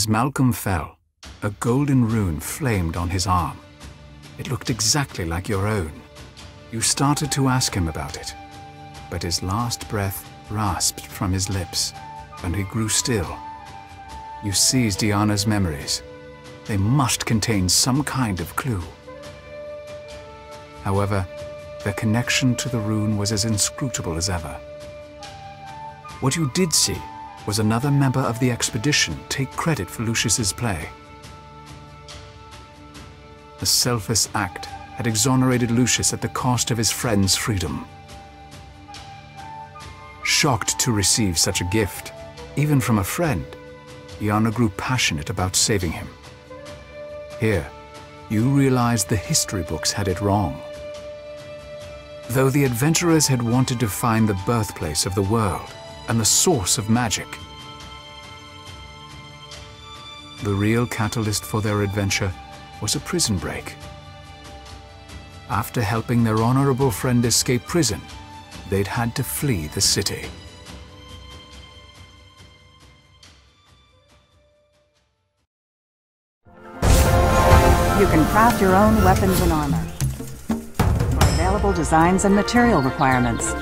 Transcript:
As Malcolm fell, a golden rune flamed on his arm. It looked exactly like your own. You started to ask him about it, but his last breath rasped from his lips, and he grew still. You seized Diana's memories. They must contain some kind of clue. However, their connection to the rune was as inscrutable as ever. What you did see was another member of the expedition take credit for Lucius's play. The selfless act had exonerated Lucius at the cost of his friend's freedom. Shocked to receive such a gift, even from a friend, Iana grew passionate about saving him. Here, you realized the history books had it wrong. Though the adventurers had wanted to find the birthplace of the world and the source of magic, the real catalyst for their adventure was a prison break. After helping their honorable friend escape prison, they'd had to flee the city. You can craft your own weapons and armor. For available designs and material requirements,